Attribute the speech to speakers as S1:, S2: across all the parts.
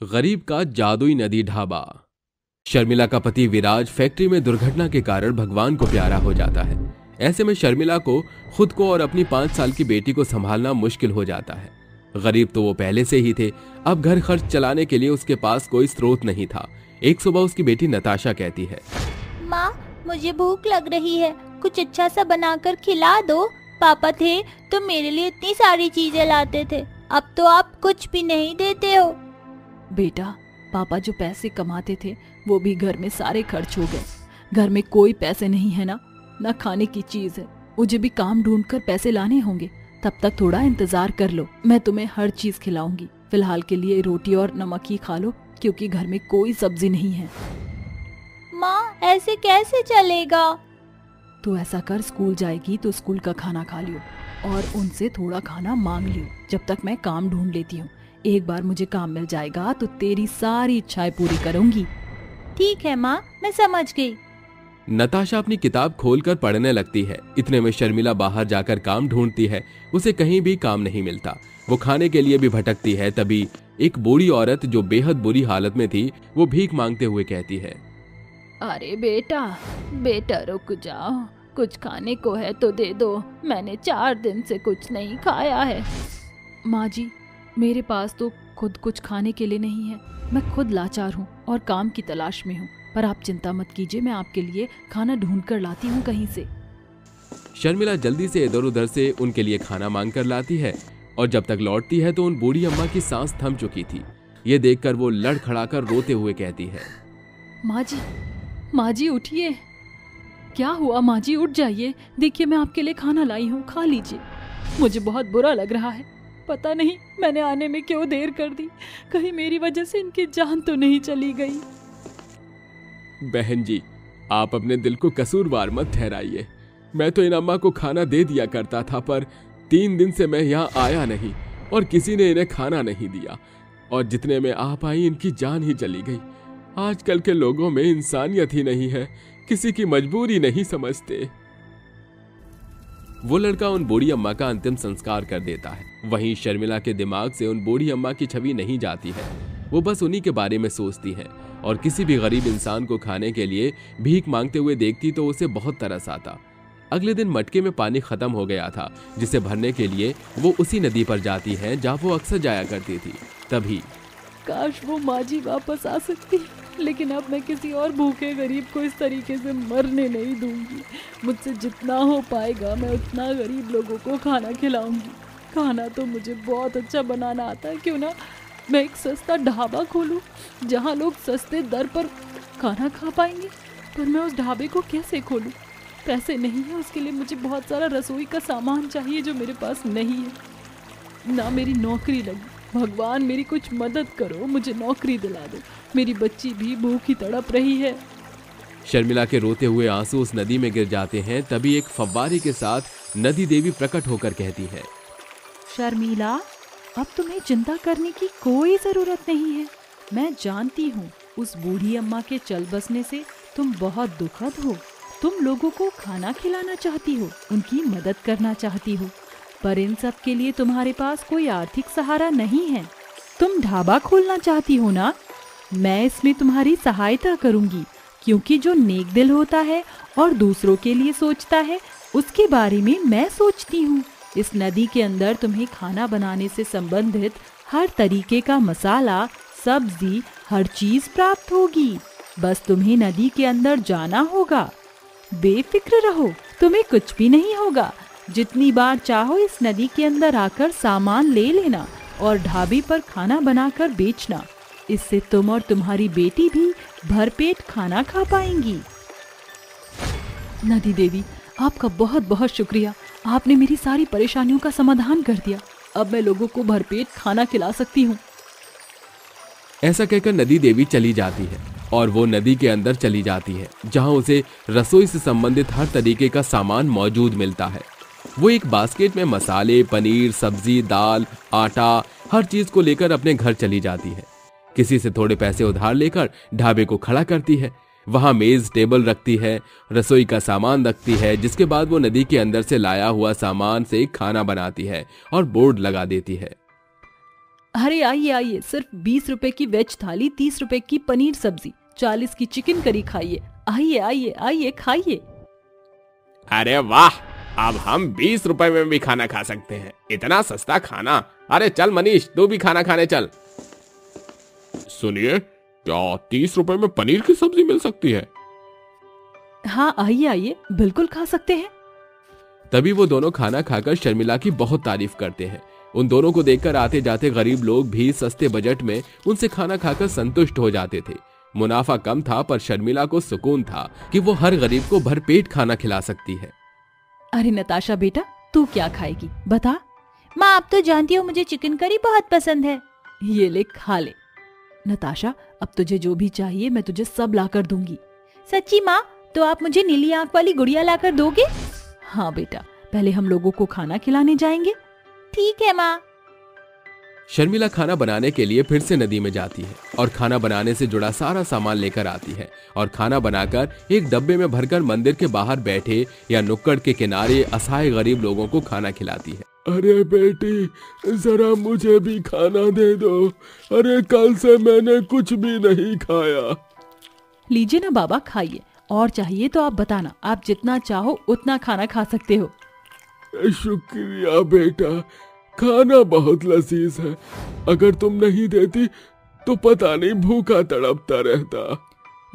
S1: गरीब का जादुई नदी ढाबा। शर्मिला का पति विराज फैक्ट्री में दुर्घटना के कारण भगवान को प्यारा हो जाता है। ऐसे में शर्मिला को खुद को और अपनी पाँच साल की बेटी को संभालना मुश्किल हो जाता है। गरीब तो वो पहले से ही थे। अब घर खर्च चलाने के लिए उसके पास कोई स्रोत नहीं था। एक सुबह उसकी बेटी नताशा कहती है,
S2: माँ, मुझे भूख लग रही है। कुछ अच्छा सा बनाकर खिला दो। पापा थे तो मेरे लिए इतनी सारी चीज़ें लाते थे। अब तो आप कुछ भी नहीं देते हो।
S3: बेटा पापा जो पैसे कमाते थे वो भी घर में सारे खर्च हो गए। घर में कोई पैसे नहीं है ना? ना खाने की चीज़ है। मुझे भी काम ढूंढ कर पैसे लाने होंगे। तब तक थोड़ा इंतज़ार कर लो। मैं तुम्हें हर चीज़ खिलाऊँगी। फ़िलहाल के लिए रोटी और नमक ही खा लो क्योंकि घर में कोई सब्ज़ी नहीं है।
S2: माँ ऐसे कैसे चलेगा?
S3: तो ऐसा कर स्कूल जाएगी तो स्कूल का खाना खा लियो। और उनसे थोड़ा खाना मांग लियो जब तक मैं काम ढूंढ लेती हूँ। एक बार मुझे काम मिल जाएगा तो तेरी सारी इच्छाएँ पूरी करूँगी।
S2: ठीक है माँ मैं समझ गई।
S1: नताशा अपनी किताब खोलकर पढ़ने लगती है। इतने में शर्मिला बाहर जाकर काम ढूंढती है। उसे कहीं भी काम नहीं मिलता। वो खाने के लिए भी भटकती है तभी एक बूढ़ी औरत जो बेहद बुरी हालत में थी वो भीख मांगते हुए कहती है
S3: अरे बेटा बेटा रुक जाओ। कुछ खाने को है तो दे दो। मैंने चार दिन से कुछ नहीं खाया है। माँ जी मेरे पास तो खुद कुछ खाने के लिए नहीं है। मैं खुद लाचार हूँ और काम की तलाश में हूँ। पर आप चिंता मत कीजिए मैं आपके लिए खाना ढूंढ कर लाती हूँ कहीं से।
S1: शर्मिला जल्दी से इधर उधर से उनके लिए खाना मांग कर लाती है और जब तक लौटती है तो उन बूढ़ी अम्मा की सांस थम चुकी थी। ये देखकर वो लड़ लड़खड़ाकर रोते हुए कहती है
S3: माँ जी माँ जी उठिए। क्या हुआ माँ जी उठ जाइए। देखिए मैं आपके लिए खाना लाई हूँ खा लीजिए। मुझे बहुत बुरा लग रहा है। पता नहीं मैंने आने में क्यों देर कर दी। कहीं मेरी वजह से इनकी जान तो नहीं चली गई।
S1: बहन जी, आप अपने दिल को कसूरवार मत ठहराइए। मैं तो इन अम्मा को खाना दे दिया करता था, पर तीन दिन से मैं यहाँ आया नहीं और किसी ने इन्हें खाना नहीं दिया। और जितने में आप आई इनकी जान ही चली गई। आजकल के लोगों में इंसानियत ही नहीं है, किसी की मजबूरी नहीं समझते। वो लड़का उन बूढ़ी अम्मा का अंतिम संस्कार कर देता है। वहीं शर्मिला के दिमाग से उन बूढ़ी अम्मा की छवि नहीं जाती है। वो बस उन्हीं के बारे में सोचती है और किसी भी गरीब इंसान को खाने के लिए भीख मांगते हुए देखती तो उसे बहुत तरस आता। अगले दिन मटके में पानी खत्म हो गया था, जिसे भरने के लिए वो उसी नदी पर जाती है जहाँ वो अक्सर जाया करती थी। तभी
S3: काश वो माँ जी वापस आ सकती। लेकिन अब मैं किसी और भूखे गरीब को इस तरीके से मरने नहीं दूँगी। मुझसे जितना हो पाएगा, मैं उतना गरीब लोगों को खाना खिलाऊँगी। खाना तो मुझे बहुत अच्छा बनाना आता है, क्यों ना? मैं एक सस्ता ढाबा खोलूं, जहाँ लोग सस्ते दर पर खाना खा पाएँगे। पर मैं उस ढाबे को कैसे खोलूं? पैसे नहीं है उसके लिए मुझे बहुत सारा रसोई का सामान चाहिए जो मेरे पास नहीं है। ना मेरी नौकरी लगी। भगवान मेरी कुछ मदद करो, मुझे नौकरी दिला दो। मेरी बच्ची भी भूखी तड़प रही है।
S1: शर्मिला के रोते हुए आँसू उस नदी में गिर जाते हैं तभी एक फव्वारे के साथ नदी देवी प्रकट होकर कहती है।
S3: शर्मिला अब तुम्हें चिंता करने की कोई ज़रूरत नहीं है। मैं जानती हूँ उस बूढ़ी अम्मा के चल बसने से तुम बहुत दुखद हो। तुम लोगों को खाना खिलाना चाहती हो उनकी मदद करना चाहती हो। पर इन सब के लिए तुम्हारे पास कोई आर्थिक सहारा नहीं है। तुम ढाबा खोलना चाहती हो ना? मैं इसमें तुम्हारी सहायता करूँगी, क्योंकि जो नेक दिल होता है और दूसरों के लिए सोचता है, उसके बारे में मैं सोचती हूँ। इस नदी के अंदर तुम्हें खाना बनाने से संबंधित हर तरीके का मसाला, सब्ज़ी, हर चीज़ प्राप्त होगी। बस तुम्हें नदी के अंदर जाना होगा। बेफिक्र रहो, तुम्हें कुछ भी नहीं होगा। जितनी बार चाहो इस नदी के अंदर आकर सामान ले लेना और ढाबे पर खाना बनाकर बेचना। इससे तुम और तुम्हारी बेटी भी भरपेट खाना खा पाएँगी। नदी देवी, आपका बहुत बहुत शुक्रिया। आपने मेरी सारी परेशानियों का समाधान कर दिया। अब मैं लोगों को भरपेट खाना खिला सकती हूँ।
S1: ऐसा कहकर नदी देवी चली जाती है और वो नदी के अंदर चली जाती है, जहाँ उसे रसोई से संबंधित हर तरीके का सामान मौजूद मिलता है। वो एक बास्केट में मसाले, पनीर, सब्ज़ी, दाल, आटा, हर चीज़ को लेकर अपने घर चली जाती है। किसी से थोड़े पैसे उधार लेकर ढाबे को खड़ा करती है। वहाँ मेज टेबल रखती है रसोई का सामान रखती है जिसके बाद वो नदी के अंदर से लाया हुआ सामान से खाना बनाती है और बोर्ड लगा देती है।
S3: अरे आइए आइए सिर्फ़ बीस रुपए की वेज थाली तीस रुपए की पनीर सब्ज़ी चालीस की चिकन करी खाइए। आइए आइए आइए खाइए।
S1: अरे वाह! अब हम बीस रुपए में भी खाना खा सकते हैं। इतना सस्ता खाना। अरे चल मनीष तू भी खाना खाने चल। सुनिए क्या तीस रुपए में पनीर की सब्ज़ी मिल सकती है?
S3: हाँ आइए आइए बिल्कुल खा सकते हैं।
S1: तभी वो दोनों खाना खाकर शर्मिला की बहुत तारीफ़ करते हैं। उन दोनों को देखकर आते जाते गरीब लोग भी सस्ते बजट में उनसे खाना खाकर संतुष्ट हो जाते थे। मुनाफा कम था पर शर्मिला को सुकून था कि वो हर गरीब को भरपेट खाना खिला सकती है।
S3: अरे नताशा बेटा तू क्या खाएगी बता।
S2: माँ आप तो जानती हो मुझे चिकन करी बहुत पसंद है।
S3: ये ले खा ले। नताशा अब तुझे जो भी चाहिए मैं तुझे सब ला कर दूँगी।
S2: सच्ची माँ तो आप मुझे नीली आँख वाली गुड़िया ला कर दोगे?
S3: हाँ बेटा पहले हम लोगों को खाना खिलाने जाएँगे।
S2: ठीक है माँ।
S1: शर्मिला खाना बनाने के लिए फिर से नदी में जाती है और खाना बनाने से जुड़ा सारा सामान लेकर आती है और खाना बनाकर एक डब्बे में भरकर मंदिर के बाहर बैठे या नुक्कड़ के किनारे असहाय गरीब लोगों को खाना खिलाती है।
S4: अरे बेटी जरा मुझे भी खाना दे दो। अरे कल से मैंने कुछ भी नहीं खाया।
S3: लीजिए ना बाबा खाइए। और चाहिए तो आप बताना आप जितना चाहो उतना खाना खा सकते हो।
S4: शुक्रिया बेटा खाना बहुत लजीज है। अगर तुम नहीं देती तो पता नहीं भूखा तड़पता रहता।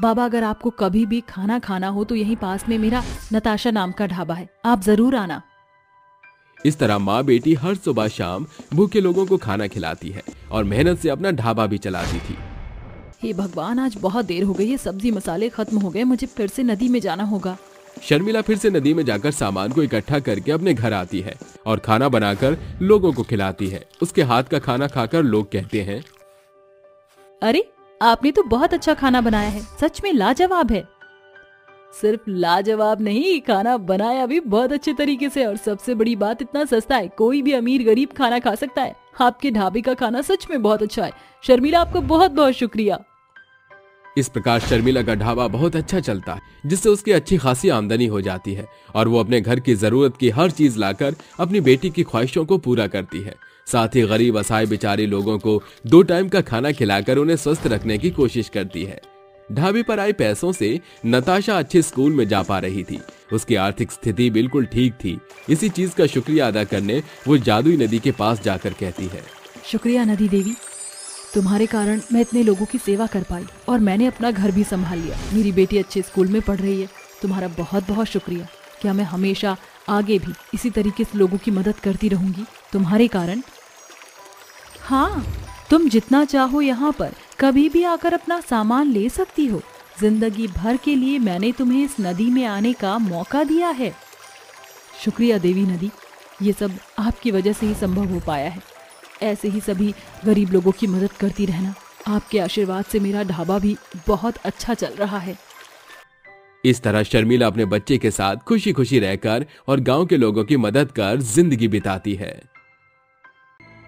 S3: बाबा अगर आपको कभी भी खाना खाना हो तो यहीं पास में मेरा नताशा नाम का ढाबा है। आप ज़रूर आना।
S1: इस तरह माँ बेटी हर सुबह शाम भूखे लोगों को खाना खिलाती है और मेहनत से अपना ढाबा भी चलाती थी।
S3: हे भगवान आज बहुत देर हो गई है। सब्ज़ी मसाले खत्म हो गए। मुझे फिर से नदी में जाना होगा।
S1: शर्मिला फिर से नदी में जाकर सामान को इकट्ठा करके अपने घर आती है और खाना बनाकर लोगों को खिलाती है। उसके हाथ का खाना खाकर लोग कहते हैं
S3: अरे आपने तो बहुत अच्छा खाना बनाया है। सच में लाजवाब है। सिर्फ़ लाजवाब नहीं, खाना बनाया भी बहुत अच्छे तरीके से, और सबसे बड़ी बात इतना सस्ता है, कोई भी अमीर गरीब खाना खा सकता है। आपके ढाबे का खाना सच में बहुत अच्छा है। शर्मिला, आपको बहुत बहुत शुक्रिया।
S1: इस प्रकार शर्मिला का ढाबा बहुत अच्छा चलता है, जिससे उसकी अच्छी खासी आमदनी हो जाती है, और वो अपने घर की ज़रूरत की हर चीज़ लाकर अपनी बेटी की ख्वाहिशों को पूरा करती है। साथ ही गरीब असहाय बेचारे लोगों को दो टाइम का खाना खिलाकर उन्हें स्वस्थ रखने की कोशिश करती है। ढाबे पर आए पैसों से नताशा अच्छे स्कूल में जा पा रही थी। उसकी आर्थिक स्थिति बिल्कुल ठीक थी। इसी चीज़ का शुक्रिया अदा करने वो जादुई नदी के पास जाकर कहती है।
S3: शुक्रिया नदी देवी। तुम्हारे कारण मैं इतने लोगों की सेवा कर पाई और मैंने अपना घर भी संभाल लिया। मेरी बेटी अच्छे स्कूल में पढ़ रही है। तुम्हारा बहुत बहुत शुक्रिया। क्या मैं हमेशा आगे भी इसी तरीके से लोगों की मदद करती रहूँगी? तुम्हारे कारण? हाँ तुम जितना चाहो यहाँ पर। कभी भी आकर अपना सामान ले सकती हो। ज़िंदगी भर के लिए मैंने तुम्हें इस नदी में आने का मौका दिया है। शुक्रिया देवी नदी, ये सब आपकी वजह से ही संभव हो पाया है। ऐसे ही सभी गरीब लोगों की मदद करती रहना। आपके आशीर्वाद से मेरा ढाबा भी बहुत अच्छा चल रहा है।
S1: इस तरह शर्मिला अपने बच्चे के साथ खुशी खुशी रहकर और गाँव के लोगों की मदद कर ज़िंदगी बिताती है।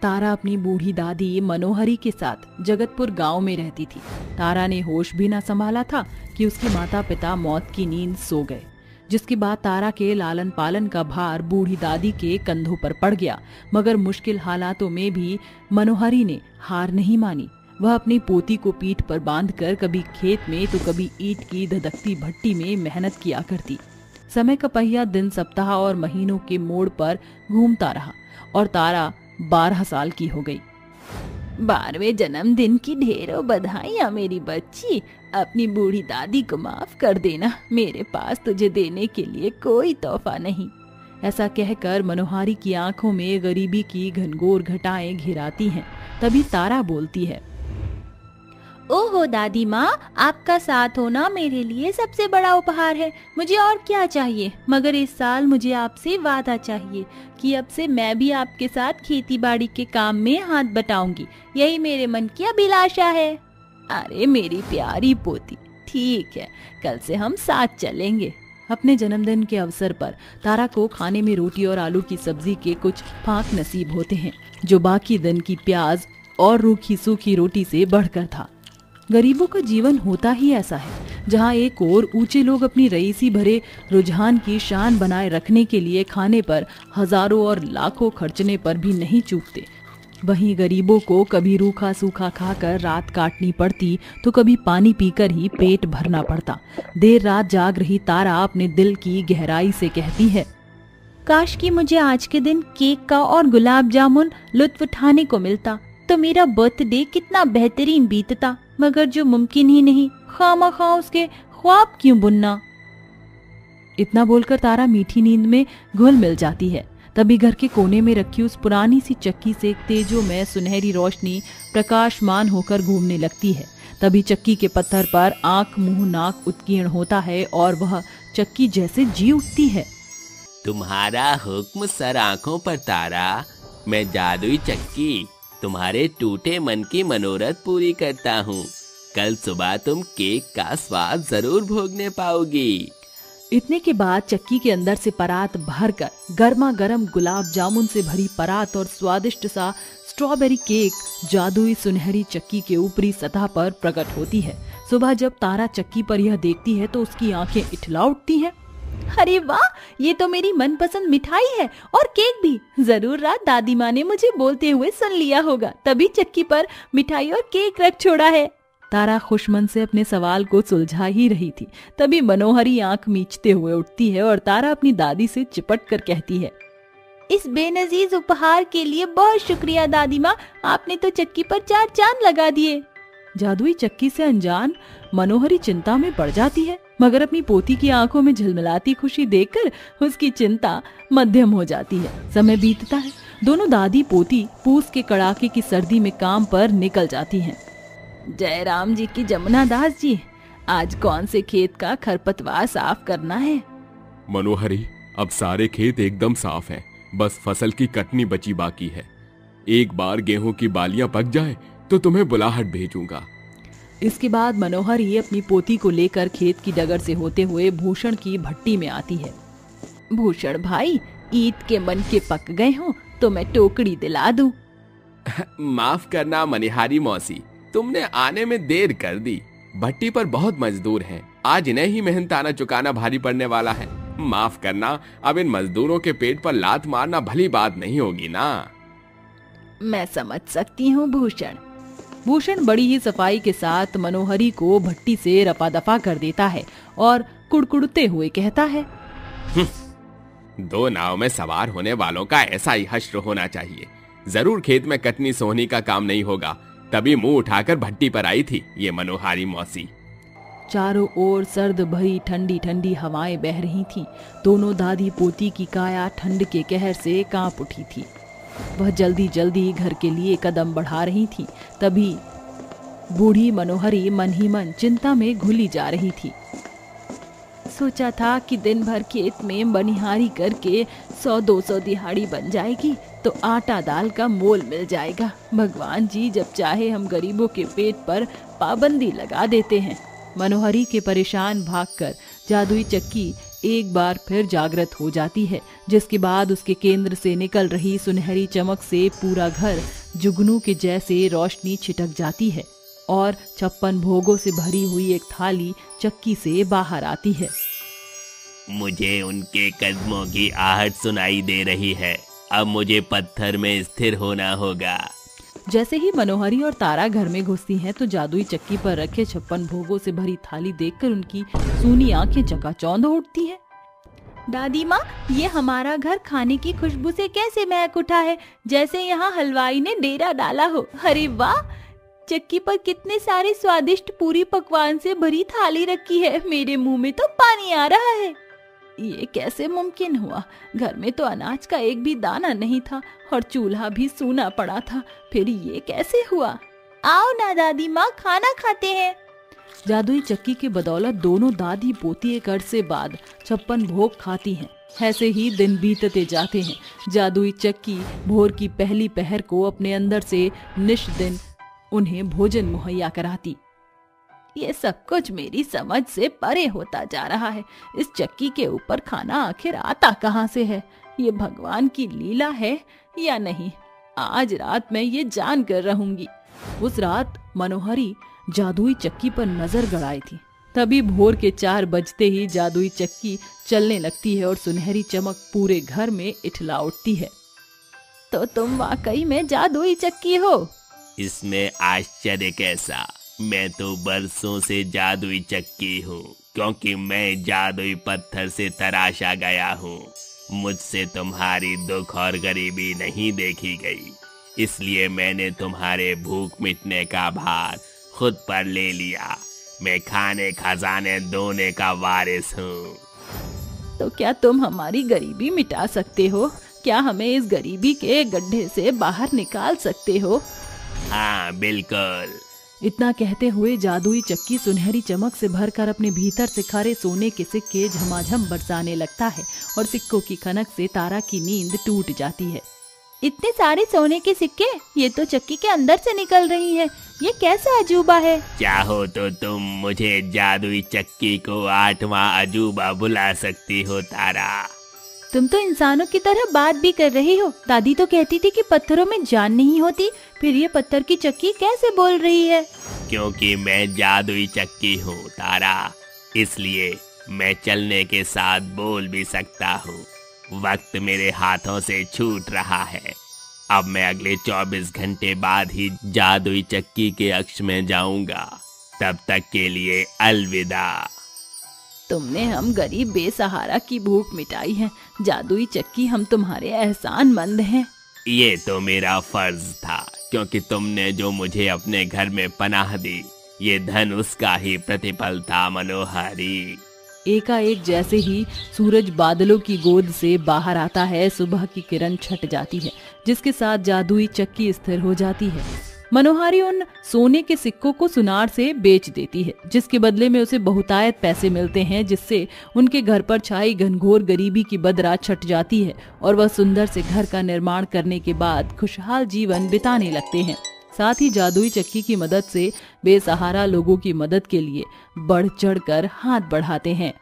S3: तारा अपनी बूढ़ी दादी मनोहरी के साथ जगतपुर गाँव में रहती थी। तारा ने होश भी न संभाला था कि उसके माता पिता मौत की नींद सो गए, जिसके बाद तारा के लालन पालन का भार बूढ़ी दादी के कंधों पर पड़ गया। मगर मुश्किल हालातों में भी मनोहरी ने हार नहीं मानी। वह अपनी पोती को पीठ पर बांधकर कभी खेत में तो कभी ईट की धधकती भट्टी में मेहनत किया करती। समय का पहिया दिन सप्ताह और महीनों के मोड़ पर घूमता रहा और तारा बारह साल की हो गई। बारहवें जन्मदिन की ढेरों बधाइयाँ मेरी बच्ची। अपनी बूढ़ी दादी को माफ़ कर देना। मेरे पास तुझे देने के लिए कोई तोहफा नहीं। ऐसा कहकर मनोहारी की आँखों में गरीबी की घनघोर घटाएँ घिराती हैं। तभी तारा बोलती है
S2: ओहो, दादी माँ, आपका साथ होना मेरे लिए सबसे बड़ा उपहार है। मुझे और क्या चाहिए? मगर इस साल मुझे आपसे वादा चाहिए कि अब से मैं भी आपके साथ खेती बाड़ी के काम में हाथ बटाऊँगी। यही मेरे मन की अभिलाषा है। अरे, मेरी प्यारी पोती, ठीक है, कल से हम साथ चलेंगे। अपने जन्मदिन के अवसर पर तारा को खाने में रोटी और आलू की सब्ज़ी के कुछ फाक नसीब होते हैं, जो बाकी दिन की प्याज और रूखी सूखी रोटी से बढ़कर था। गरीबों का जीवन होता ही ऐसा है, जहाँ एक और ऊँचे लोग अपनी रईसी भरे रुझान की शान बनाए रखने के लिए खाने पर हज़ारों और लाखों खर्चने पर भी नहीं चूकते।
S3: वहीं गरीबों को कभी रूखा सूखा खाकर रात काटनी पड़ती तो कभी पानी पीकर ही पेट भरना पड़ता। देर रात जाग रही तारा अपने दिल की गहराई से कहती है,
S2: काश कि मुझे आज के दिन केक का और गुलाब जामुन लुत्फ उठाने को मिलता तो मेरा बर्थडे कितना बेहतरीन बीतता। मगर जो मुमकिन ही नहीं खामा खा उसके ख्वाब क्यों बुनना?
S3: इतना बोलकर तारा मीठी नींद में घुल मिल जाती है। तभी घर के कोने में रखी उस पुरानी सी चक्की से तेजो में सुनहरी रोशनी प्रकाशमान होकर घूमने लगती है। तभी चक्की के पत्थर पर आँख, मुँह, नाक उत्कीर्ण होता है और वह चक्की जैसे जी उठती है।
S1: तुम्हारा हुक्म सर आँखों पर, तारा। मैं जादुई चक्की। तुम्हारे टूटे मन की मनोरथ पूरी करता हूँ। कल सुबह तुम केक का स्वाद ज़रूर भोगने पाओगी।
S3: इतने के बाद चक्की के अंदर से परात भरकर गर्मा गर्म गुलाब जामुन से भरी परात और स्वादिष्ट सा स्ट्रॉबेरी केक, जादुई सुनहरी चक्की के ऊपरी सतह पर प्रकट होती है। सुबह जब तारा चक्की पर यह देखती है तो उसकी आँखें इठला उठती हैं।
S2: अरे वाह, ये तो मेरी मनपसंद मिठाई है और केक भी। ज़रूर रात दादी माँ ने मुझे बोलते हुए सुन लिया होगा। तभी चक्की पर मिठाई और केक रख छोड़ा है।
S3: तारा खुश मन से अपने सवाल को सुलझा ही रही थी। तभी मनोहरी आँख मीचते हुए उठती है और तारा अपनी दादी से चिपट कर कहती है,
S2: इस बेनजीज उपहार के लिए बहुत शुक्रिया दादी माँ। आपने तो चक्की पर चार चाँद लगा दिए।
S3: जादुई चक्की से अनजान मनोहरी चिंता में पड़ जाती है। मगर अपनी पोती की आँखों में झिलमिलाती खुशी देखकर उसकी चिंता मध्यम हो जाती है। समय बीतता है। दोनों दादी पोती पूस के कड़ाके की सर्दी में काम पर निकल जाती हैं।
S2: जय राम जी की जमुना दास जी, आज कौन से खेत का खरपतवार साफ़ करना है?
S4: मनोहरी, अब सारे खेत एकदम साफ़ हैं। बस फ़सल की कटनी बची बाकी है। एक बार गेहूँ की बालियाँ पक जाए तो तुम्हें बुलाहट भेजूँगा।
S3: इसके बाद मनोहर ही अपनी पोती को लेकर खेत की डगर से होते हुए भूषण की भट्टी में आती है।
S2: भूषण भाई ईद के मन के पक गए हो तो मैं टोकरी दिला दूँ।
S1: माफ़ करना मनिहारी मौसी तुमने आने में देर कर दी। भट्टी पर बहुत मजदूर हैं आज इन्हें ही मेहनताना चुकाना भारी पड़ने वाला है। माफ़ करना अब इन मजदूरों के पेट पर लात मारना भली बात नहीं होगी ना?
S2: मैं समझ सकती हूँ भूषण।
S3: भूषण बड़ी ही सफ़ाई के साथ मनोहरी को भट्टी से रपा दफ़ा कर देता है और कुड़कुड़ते हुए कहता है
S1: हम्म, दो नाव में सवार होने वालों का ऐसा ही हश्र होना चाहिए। ज़रूर खेत में कटनी सोहनी का काम नहीं होगा। तभी मुँह उठाकर भट्टी पर आई थी ये मनोहारी मौसी।
S3: चारों ओर सर्द भरी ठंडी ठंडी हवाएँ बह रही थीं। दोनों दादी पोती की काया ठंड के कहर से काँप उठी थी। वह जल्दी जल्दी घर के लिए कदम बढ़ा रही थी, तभी बूढ़ी मनोहरी मन ही मन चिंता में घुली जा रही थी।
S2: सोचा था कि दिन भर खेत में बनिहारी करके सौ दो सौ दिहाड़ी बन जाएगी तो आटा दाल का मोल मिल जाएगा। भगवान जी जब चाहे हम गरीबों के पेट पर पाबंदी लगा देते हैं।
S3: मनोहरी के परेशान भागकर जादुई चक्की एक बार फिर जागृत हो जाती है, जिसके बाद उसके केंद्र से निकल रही सुनहरी चमक से पूरा घर जुगनू के जैसे रोशनी छिटक जाती है और छप्पन भोगों से भरी हुई एक थाली चक्की से बाहर आती है।
S1: मुझे उनके कदमों की आहट सुनाई दे रही है। अब मुझे पत्थर में स्थिर होना होगा।
S3: जैसे ही मनोहरी और तारा घर में घुसती हैं तो जादुई चक्की पर रखे छप्पन भोगों से भरी थाली देखकर उनकी सूनी आँखें चकाचौंध उठती हैं।
S2: दादी माँ, ये हमारा घर खाने की खुशबू से कैसे महक उठा है? जैसे यहाँ हलवाई ने डेरा डाला हो। अरे वाह! चक्की पर कितने सारे स्वादिष्ट पूरी पकवान से भरी थाली रखी है। मेरे मुँह में तो पानी आ रहा है। ये कैसे मुमकिन हुआ? घर में तो अनाज का एक भी दाना नहीं था और चूल्हा भी सूना पड़ा था। फिर ये कैसे हुआ? आओ ना दादी, माँ खाना खाते हैं।
S3: जादुई चक्की के बदौलत दोनों दादी पोती एक अरसे बाद छप्पन भोग खाती हैं। ऐसे ही दिन बीतते जाते हैं। जादुई चक्की भोर की पहली पहर को अपने अंदर से निश दिन उन्हें भोजन मुहैया कराती।
S2: ये सब कुछ मेरी समझ से परे होता जा रहा है। इस चक्की के ऊपर खाना आखिर आता कहाँ से है? ये भगवान की लीला है या नहीं? आज रात मैं ये जान कर रहूँगी।
S3: उस रात मनोहरी जादुई चक्की पर नज़र गड़ाई थी। तभी भोर के चार बजते ही जादुई चक्की चलने लगती है और सुनहरी चमक पूरे घर में इठला उठती है।
S5: तो तुम वाकई में जादुई चक्की हो?
S6: इसमें आश्चर्य कैसा? मैं तो बरसों से जादुई चक्की हूँ क्योंकि मैं जादुई पत्थर से तराशा गया हूँ। मुझसे तुम्हारी दुख और गरीबी नहीं देखी गई। इसलिए मैंने तुम्हारे भूख मिटने का भार खुद पर ले लिया। मैं खाने खजाने दोने का वारिस हूँ।
S5: तो क्या तुम हमारी गरीबी मिटा सकते हो? क्या हमें इस गरीबी के गड्ढे से बाहर निकाल सकते हो?
S6: हाँ बिल्कुल।
S3: इतना कहते हुए जादुई चक्की सुनहरी चमक से भरकर अपने भीतर से खरे सोने के सिक्के झमाझम बरसाने लगता है और सिक्कों की खनक से तारा की नींद टूट जाती है।
S5: इतने सारे सोने के सिक्के? ये तो चक्की के अंदर से निकल रही है। ये कैसा अजूबा है?
S6: चाहो तो तुम मुझे जादुई चक्की को आठवां अजूबा बुला सकती हो तारा?
S5: तुम तो इंसानों की तरह बात भी कर रही हो। दादी तो कहती थी कि पत्थरों में जान नहीं होती फिर ये पत्थर की चक्की कैसे बोल रही है?
S6: क्योंकि मैं जादुई चक्की हूँ तारा। इसलिए मैं चलने के साथ बोल भी सकता हूँ। वक्त मेरे हाथों से छूट रहा है। अब मैं अगले 24 घंटे बाद ही जादुई चक्की के अक्ष में जाऊँगा। तब तक के लिए अलविदा।
S5: तुमने हम गरीब बेसहारा की भूख मिटाई है। जादुई चक्की हम तुम्हारे एहसान मंद हैं।
S6: ये तो मेरा फ़र्ज़ था क्योंकि तुमने जो मुझे अपने घर में पनाह दी ये धन उसका ही प्रतिफल था मनोहरी।
S3: एकाएक जैसे ही सूरज बादलों की गोद से बाहर आता है सुबह की किरण छट जाती है जिसके साथ जादुई चक्की स्थिर हो जाती है। मनोहारी उन सोने के सिक्कों को सुनार से बेच देती है, जिसके बदले में उसे बहुतायत पैसे मिलते हैं, जिससे उनके घर पर छाई घनघोर गरीबी की बदरा छट जाती है और वह सुंदर से घर का निर्माण करने के बाद खुशहाल जीवन बिताने लगते हैं। साथ ही जादुई चक्की की मदद से बेसहारा लोगों की मदद के लिए बढ़ चढ़ कर हाथ बढ़ाते हैं।